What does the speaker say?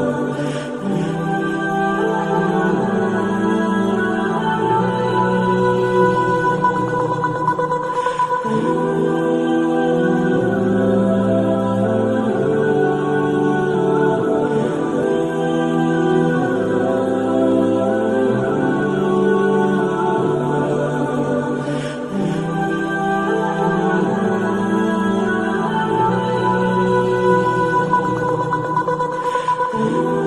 Oh, Ooh.